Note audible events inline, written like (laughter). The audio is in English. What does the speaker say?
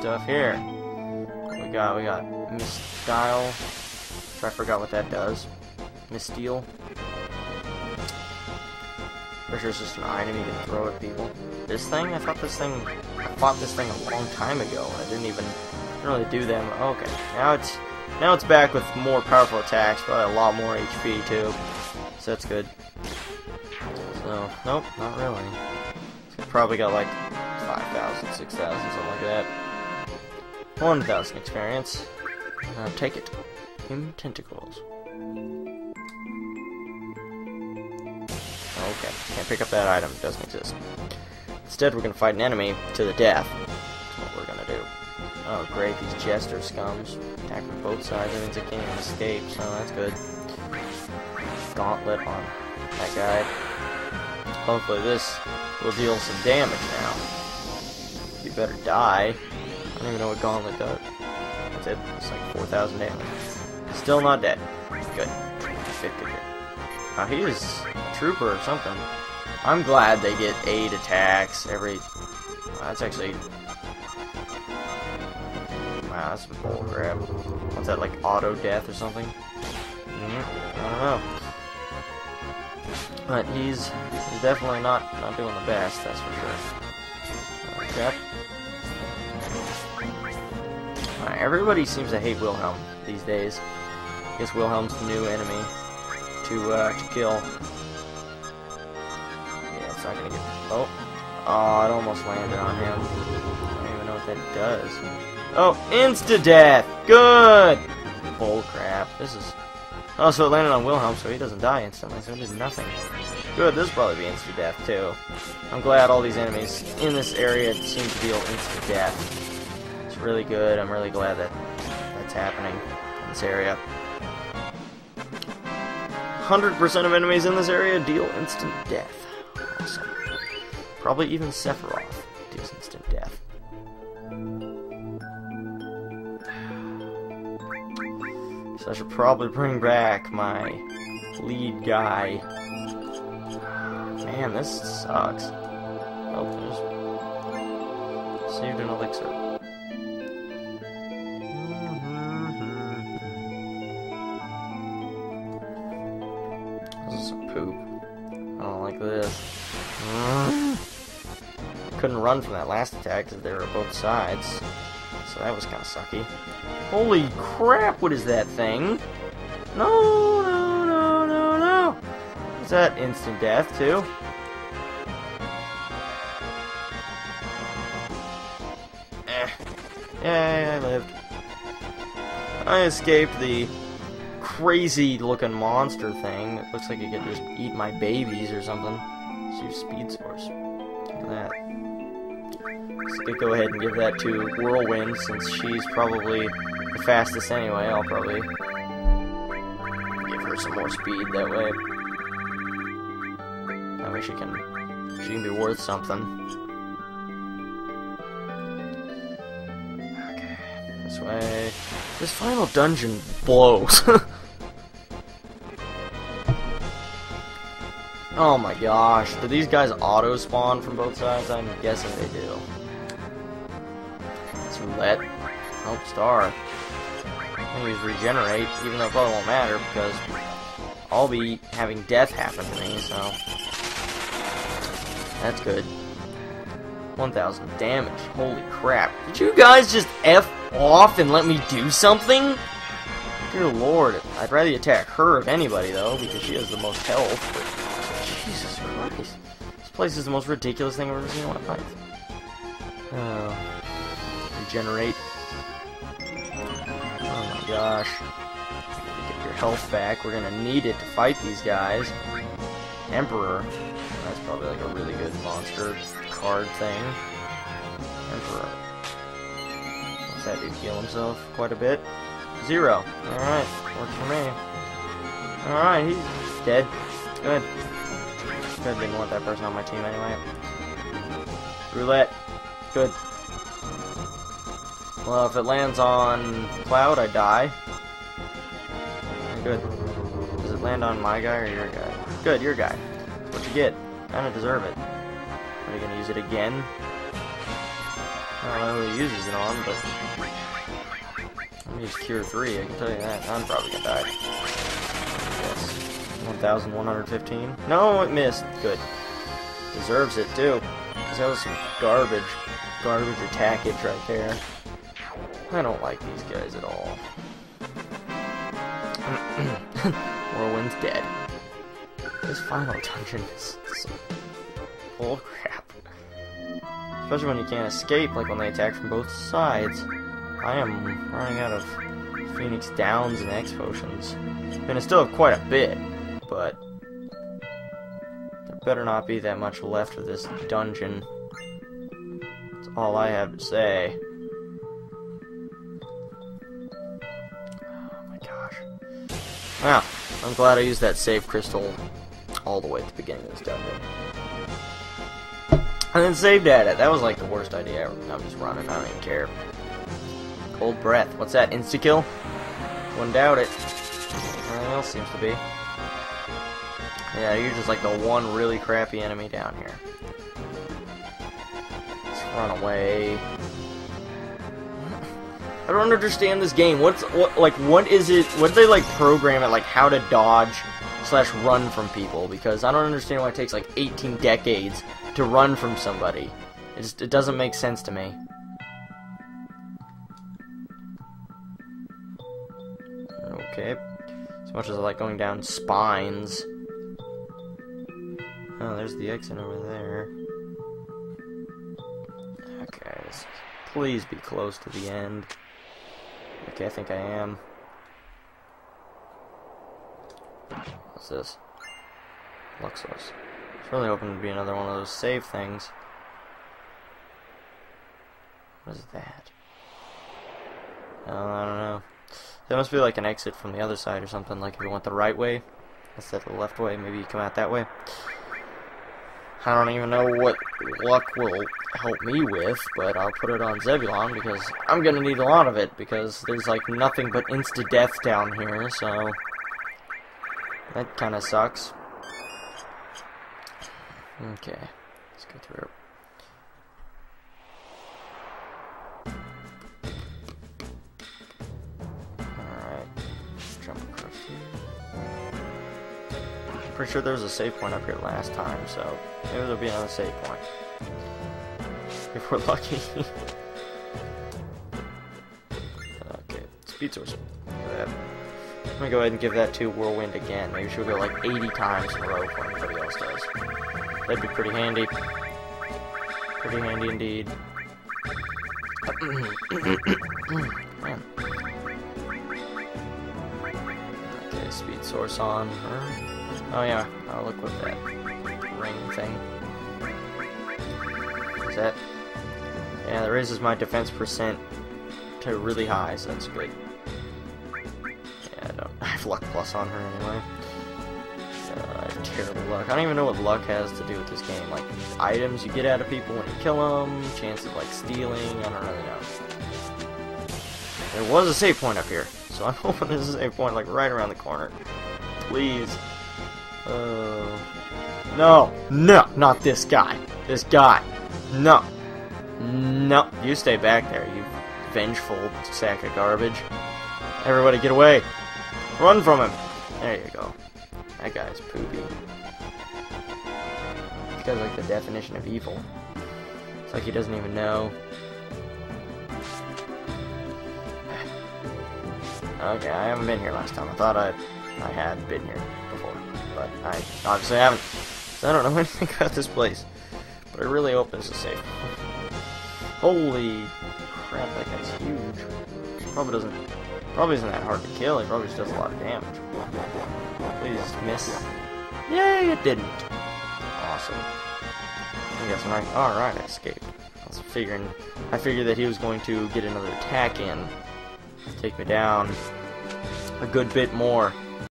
stuff here. We got we got Mystile. I forgot what that does. Pretty sure it's just an item you can throw at people. This thing? I thought this thing I fought this thing a long time ago. I didn't even really do them. Okay. Now it's now it's back with more powerful attacks, probably a lot more HP too. So that's good. So, nope, not really. It's probably got like 5,000, 6,000, something like that. 1,000 experience. Uh, take it. Him tentacles. Okay, can't pick up that item. It doesn't exist. Instead, we're gonna fight an enemy to the death. That's what we're gonna do. Oh, great, these Jester scums. Attack from both sides, that means I can't even escape, so that's good. Gauntlet on that guy. Hopefully this will deal some damage now. You better die. I don't even know what Gauntlet does. That's it. It's like 4,000 damage. Still not dead. Good. Good, good, good. He is a trooper or something. I'm glad they get 8 attacks every... Well, that's actually... Wow, that's some bullcrap. What's that, like auto death or something? Mm -hmm. I don't know. But he's, he's definitely not, not doing the best, that's for sure. Okay. Everybody seems to hate Wilhelm these days. I guess Wilhelm's the new enemy to, uh, to kill. Yeah, it's not gonna get... Oh. Oh, it almost landed on him. I don't even know what that does. Oh, insta-death! Good! Bull crap. This is... Oh, so it landed on Wilhelm, so he doesn't die instantly, so it did nothing. Good, this will probably be insta-death, too. I'm glad all these enemies in this area seem to deal insta-death. It's really good, I'm really glad that that's happening in this area. 100% of enemies in this area deal instant death. Awesome. Probably even Sephiroth deals instant death. So I should probably bring back my lead guy. Man, this sucks. Oh, there's saved an elixir. Poop. I don't like this. Couldn't run from that last attack because they were both sides. So that was kind of sucky. Holy crap, what is that thing? No, no, no, no, no. Is that instant death, too? Eh. Yeah, I lived. I escaped the crazy looking monster thing. It looks like it could just eat my babies or something. Let's use speed source. Look at that. So could go ahead and give that to Whirlwind since she's probably the fastest anyway. I'll probably give her some more speed that way. That way she can she can be worth something. Okay, this way. This final dungeon blows. (laughs) oh my gosh, do these guys auto spawn from both sides? I'm guessing they do. It's roulette. Oh, star. Use regenerate, even though it probably won't matter because I'll be having death happen to me, so that's good. 1,000 damage. Holy crap. Did you guys just F off and let me do something? Dear lord. I'd rather attack her if anybody, though, because she has the most health. Place is the most ridiculous thing I've ever seen in one fight. Oh. Regenerate. Oh my gosh. Get your health back. We're gonna need it to fight these guys. Emperor. That's probably like a really good monster card thing. Emperor. What's that dude heal himself quite a bit? Zero. Alright, works for me. Alright, he's dead. Good. Good, didn't want that person on my team anyway. Roulette. Good. Well, if it lands on Cloud, I die. Good. Does it land on my guy or your guy? Good, your guy. What you get. I kinda deserve it. Are you gonna use it again? I don't know who uses it on, but I'm gonna use Cure 3, I can tell you that. I'm probably gonna die. Yes. 1,115. No, it missed. Good. Deserves it, too. Because that was some garbage. Garbage attackage right there. I don't like these guys at all. (clears throat) Whirlwind's dead. This final dungeon is some bull crap. Especially when you can't escape, like when they attack from both sides. I am running out of Phoenix Downs and X potions. And I still have quite a bit, but there better not be that much left of this dungeon. That's all I have to say. Oh my gosh. Wow, I'm glad I used that save crystal all the way at the beginning of this dungeon. And then saved at it. That was like the worst idea ever. I'm just running. I don't even care. Cold breath. What's that? Insta kill? Wouldn't doubt it. Everything else seems to be. Yeah, you're just like the one really crappy enemy down here. Let's run away. I don't understand this game. What's what like what is it? What do they like program it like how to dodge slash run from people? Because I don't understand why it takes like 18 decades to run from somebody. It just it doesn't make sense to me. Okay. As much as I like going down spines. Oh, there's the exit over there. Okay, please be close to the end. Okay, I think I am. What's this? Luck Source. It's really hoping to be another one of those save things. What is that? Oh, I don't know. There must be like an exit from the other side or something, like if you went the right way instead of the left way, maybe you come out that way. I don't even know what luck will help me with, but I'll put it on Zebulon because I'm gonna need a lot of it because there's like nothing but insta-death down here, so that kinda sucks. Okay, let's go through. Pretty sure there was a save point up here last time, so maybe there'll be another save point. (laughs) If we're lucky. (laughs) okay, speed source. I'm gonna go ahead and give that to Whirlwind again. Maybe she'll go like 80 times in a row before anybody else does. That'd be pretty handy. Pretty handy indeed. (clears throat) Man. Okay, speed source on her. Oh yeah, I'll look with that ring thing. Is that? Yeah, that raises my defense percent to really high, so that's great. Yeah, I don't. (laughs) I have luck plus on her anyway. I have terrible luck. I don't even know what luck has to do with this game. Like items you get out of people when you kill them, chance of like stealing. I don't really know. There was a save point up here, so (laughs) I'm hoping there's a save point like right around the corner. Please. Uh, no, no, not this guy. This guy. No. No, you stay back there, you vengeful sack of garbage. Everybody get away. Run from him. There you go. That guy's poopy. This guy's like the definition of evil. It's like he doesn't even know. (sighs) Okay, I haven't been here last time. I thought I, I had been here but I obviously haven't. So I don't know (laughs) anything about this place. But I really hope is safe. Holy crap, that guy's huge. Probably doesn't, probably isn't that hard to kill. He probably just does a lot of damage. Please miss. Yay, it didn't. Awesome. I guess I'm right. All right, I escaped. I was figuring, I figured that he was going to get another attack in, take me down a good bit more.